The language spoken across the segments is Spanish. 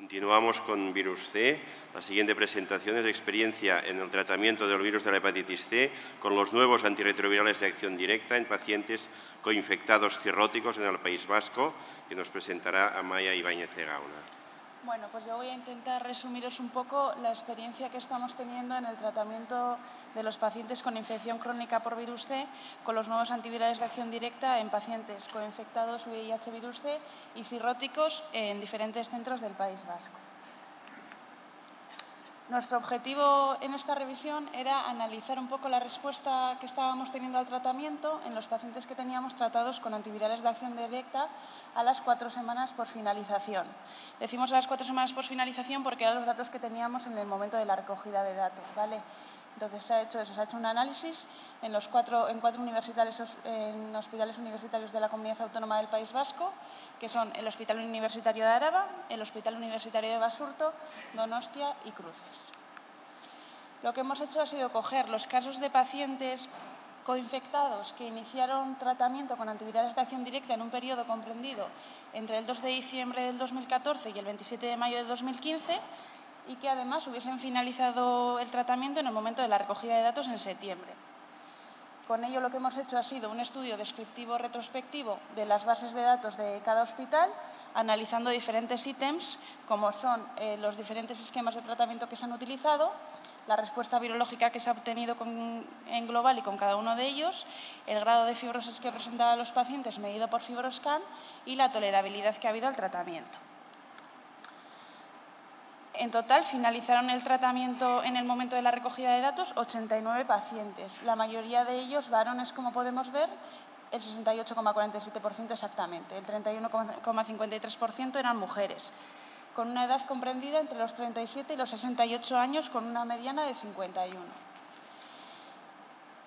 Continuamos con virus C. La siguiente presentación es de experiencia en el tratamiento del virus de la hepatitis C con los nuevos antirretrovirales de acción directa en pacientes coinfectados cirróticos en el País Vasco, que nos presentará Amaya Ibáñez Gauna. Bueno, pues yo voy a intentar resumiros un poco la experiencia que estamos teniendo en el tratamiento de los pacientes con infección crónica por virus C con los nuevos antivirales de acción directa en pacientes coinfectados VIH virus C y cirróticos en diferentes centros del País Vasco. Nuestro objetivo en esta revisión era analizar un poco la respuesta que estábamos teniendo al tratamiento en los pacientes que teníamos tratados con antivirales de acción directa a las cuatro semanas por finalización. Decimos a las cuatro semanas por finalización porque eran los datos que teníamos en el momento de la recogida de datos. ¿vale? Entonces se ha hecho eso, se ha hecho un análisis en, los cuatro, en universitarios, en hospitales universitarios de la Comunidad Autónoma del País Vasco, que son el Hospital Universitario de Araba, el Hospital Universitario de Basurto, Donostia y Cruces. Lo que hemos hecho ha sido coger los casos de pacientes coinfectados que iniciaron tratamiento con antivirales de acción directa en un periodo comprendido entre el 2 de diciembre del 2014 y el 27 de mayo de 2015 y que además hubiesen finalizado el tratamiento en el momento de la recogida de datos en septiembre. Con ello lo que hemos hecho ha sido un estudio descriptivo retrospectivo de las bases de datos de cada hospital, analizando diferentes ítems como son eh, los diferentes esquemas de tratamiento que se han utilizado, la respuesta virológica que se ha obtenido en global y con cada uno de ellos, el grado de fibrosis que presentaban los pacientes medido por fibroscan y la tolerabilidad que ha habido al tratamiento. En total, finalizaron el tratamiento en el momento de la recogida de datos 89 pacientes, la mayoría de ellos varones, como podemos ver, el 68,47% exactamente, el 31,53% eran mujeres, con una edad comprendida entre los 37 y los 68 años, con una mediana de 51.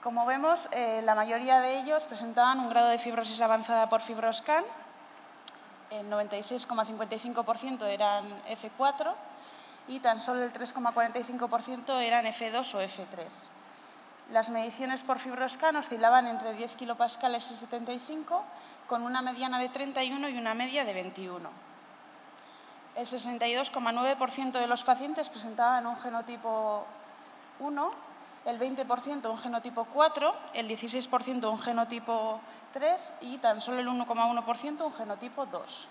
Como vemos, eh, la mayoría de ellos presentaban un grado de fibrosis avanzada por fibroscan, el 96,55% eran F4, y tan solo el 3,45% eran F2 o F3. Las mediciones por fibroscan oscilaban entre 10 kilopascales y 75, con una mediana de 31 y una media de 21. El 62,9% de los pacientes presentaban un genotipo 1, el 20% un genotipo 4, el 16% un genotipo 3 y tan solo el 1,1% un genotipo 2.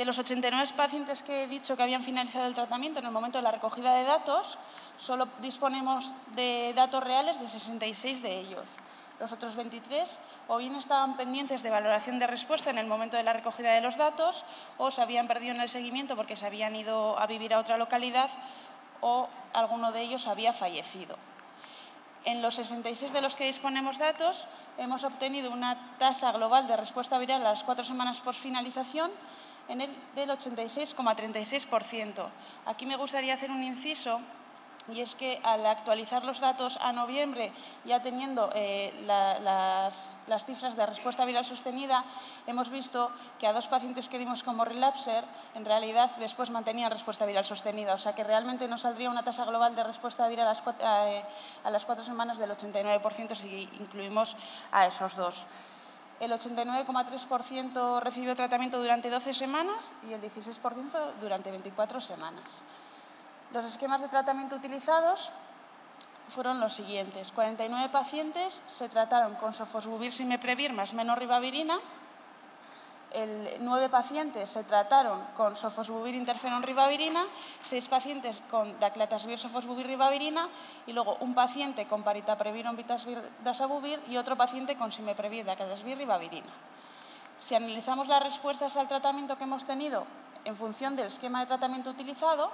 De los 89 pacientes que he dicho que habían finalizado el tratamiento en el momento de la recogida de datos, solo disponemos de datos reales de 66 de ellos. Los otros 23 o bien estaban pendientes de valoración de respuesta en el momento de la recogida de los datos o se habían perdido en el seguimiento porque se habían ido a vivir a otra localidad o alguno de ellos había fallecido. En los 66 de los que disponemos datos hemos obtenido una tasa global de respuesta viral a las cuatro semanas por finalización en el del 86,36%. Aquí me gustaría hacer un inciso y es que al actualizar los datos a noviembre, ya teniendo eh, las, cifras de respuesta viral sostenida, hemos visto que a dos pacientes que dimos como relapser, en realidad después mantenían respuesta viral sostenida. O sea que realmente nos saldría una tasa global de respuesta viral a las cuatro, a las cuatro semanas del 89% si incluimos a esos dos el 89,3% recibió tratamiento durante 12 semanas y el 16% durante 24 semanas. Los esquemas de tratamiento utilizados fueron los siguientes. 49 pacientes se trataron con sofosbuvir simeprevir más ribavirina, el, nueve pacientes se trataron con sofosbuvir interferón ribavirina, seis pacientes con daclatasvir sofosbuvir ribavirina y luego un paciente con paritaprevir vitasvir dasabuvir y otro paciente con simeprevir daclatasvir ribavirina. Si analizamos las respuestas al tratamiento que hemos tenido en función del esquema de tratamiento utilizado,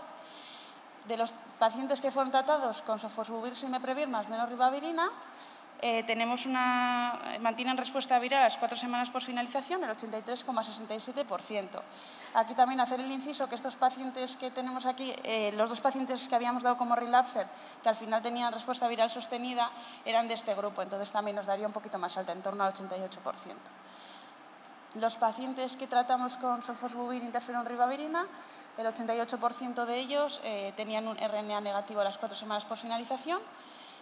de los pacientes que fueron tratados con sofosbuvir simeprevir más menos ribavirina, eh, tenemos una, mantienen respuesta viral a las cuatro semanas por finalización el 83,67%. Aquí también hacer el inciso que estos pacientes que tenemos aquí, eh, los dos pacientes que habíamos dado como relapser, que al final tenían respuesta viral sostenida, eran de este grupo, entonces también nos daría un poquito más alta, en torno al 88%. Los pacientes que tratamos con sofosbuvir interferón ribavirina, el 88% de ellos eh, tenían un RNA negativo a las cuatro semanas por finalización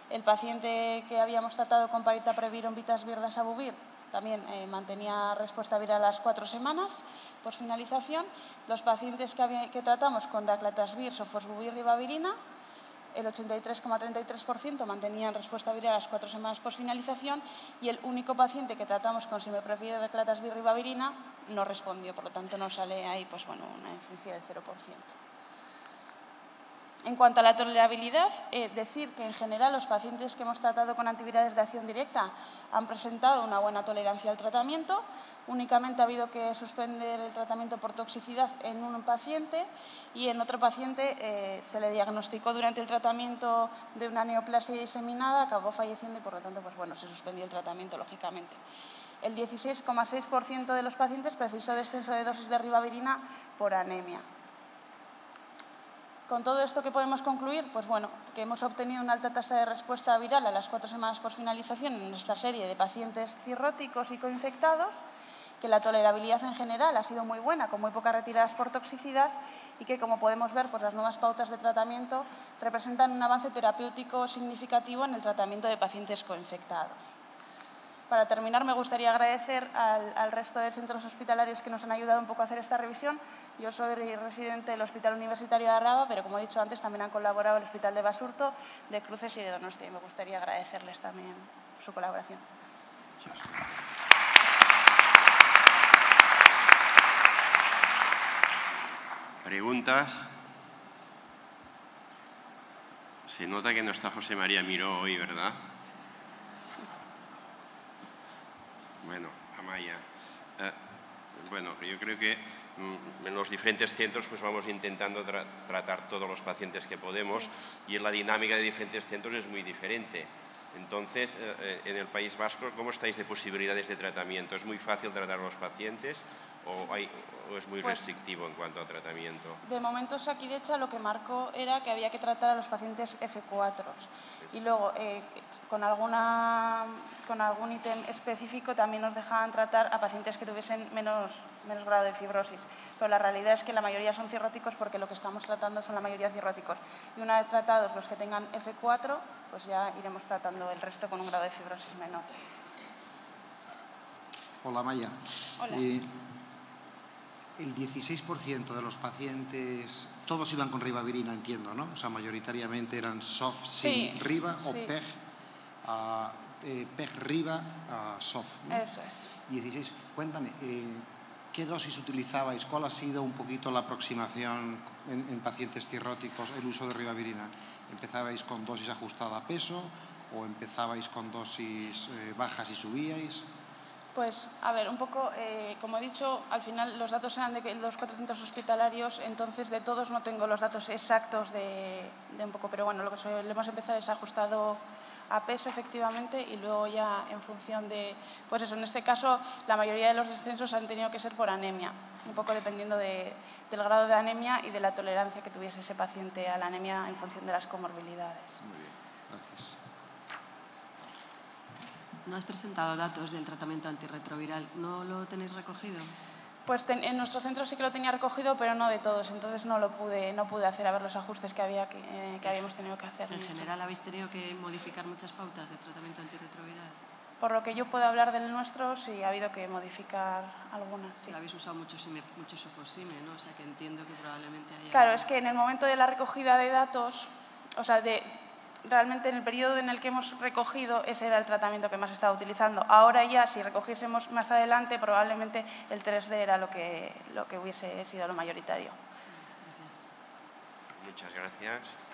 el paciente que habíamos tratado con paritaprevir o vitasvir dasabuvir también eh, mantenía respuesta viral a las cuatro semanas por finalización. Los pacientes que, tratamos con daclatasvir, sofosbuvir ribavirina, el 83,33% mantenían respuesta viral a las cuatro semanas por finalización y el único paciente que tratamos con simepredofil daclatasvir ribavirina no respondió, por lo tanto no sale ahí pues, bueno, una incidencia del 0%. En cuanto a la tolerabilidad, eh, decir que en general los pacientes que hemos tratado con antivirales de acción directa han presentado una buena tolerancia al tratamiento. Únicamente ha habido que suspender el tratamiento por toxicidad en un paciente y en otro paciente eh, se le diagnosticó durante el tratamiento de una neoplasia diseminada, acabó falleciendo y por lo tanto pues, bueno, se suspendió el tratamiento lógicamente. El 16,6% de los pacientes precisó descenso de dosis de ribavirina por anemia. Con todo esto, ¿qué podemos concluir? Pues bueno, que hemos obtenido una alta tasa de respuesta viral a las cuatro semanas por finalización en nuestra serie de pacientes cirróticos y coinfectados, que la tolerabilidad en general ha sido muy buena, con muy pocas retiradas por toxicidad y que, como podemos ver, pues las nuevas pautas de tratamiento representan un avance terapéutico significativo en el tratamiento de pacientes coinfectados. Para terminar, me gustaría agradecer al, resto de centros hospitalarios que nos han ayudado un poco a hacer esta revisión. Yo soy residente del Hospital Universitario de Arraba, pero como he dicho antes, también han colaborado el Hospital de Basurto, de Cruces y de Donostia. Y me gustaría agradecerles también su colaboración. ¿Preguntas? Se nota que no está José María Miró hoy, ¿verdad? Bueno, Amaya. Eh, bueno, yo creo que mm, en los diferentes centros pues vamos intentando tratar todos los pacientes que podemos y la dinámica de diferentes centros es muy diferente. Entonces, eh, eh, en el País Vasco, ¿cómo estáis de posibilidades de tratamiento? ¿Es muy fácil tratar a los pacientes o, hay, es muy pues restrictivo en cuanto a tratamiento? De momento, hecho lo que marcó era que había que tratar a los pacientes F4 y luego eh, con, alguna, con algún ítem específico también nos dejaban tratar a pacientes que tuviesen menos, menos grado de fibrosis. Pero la realidad es que la mayoría son cirróticos porque lo que estamos tratando son la mayoría cirróticos. Y una vez tratados los que tengan F4, pues ya iremos tratando el resto con un grado de fibrosis menor. Hola Maya. Hola. Eh, el 16% de los pacientes, todos iban con ribavirina, entiendo, ¿no? O sea, mayoritariamente eran soft sin riba o PEG, eh, PEG riba soft. Eso es. 16. Cuéntame, eh, ¿qué dosis utilizabais? ¿Cuál ha sido un poquito la aproximación en, pacientes cirróticos, el uso de ribavirina? ¿Empezabais con dosis ajustada a peso o empezabais con dosis eh, bajas y subíais? Pues, a ver, un poco, eh, como he dicho, al final los datos eran de los 400 hospitalarios, entonces de todos no tengo los datos exactos de, un poco, pero bueno, lo que solemos empezar es ajustado a peso efectivamente y luego ya en función de, pues eso, en este caso la mayoría de los descensos han tenido que ser por anemia, un poco dependiendo del grado de anemia y de la tolerancia que tuviese ese paciente a la anemia en función de las comorbilidades. Muy bien, gracias. No has presentado datos del tratamiento antirretroviral. ¿No lo tenéis recogido? Pues en nuestro centro sí que lo tenía recogido, pero no de todos. Entonces no lo pude, no pude hacer a ver los ajustes que, había, que, eh, habíamos tenido que hacer. En, general, ¿habéis tenido que modificar muchas pautas de tratamiento antirretroviral? Por lo que yo puedo hablar del nuestro, sí ha habido que modificar algunas. Sí. Habéis usado mucho, mucho sofosime, ¿no? O sea que entiendo que probablemente haya. Claro, es que en el momento de la recogida de datos, o sea, de, realmente en el periodo en el que hemos recogido ese era el tratamiento que más estaba utilizando. Ahora ya, si recogiésemos más adelante, probablemente el 3D era lo que, lo que hubiese sido lo mayoritario. Muchas gracias.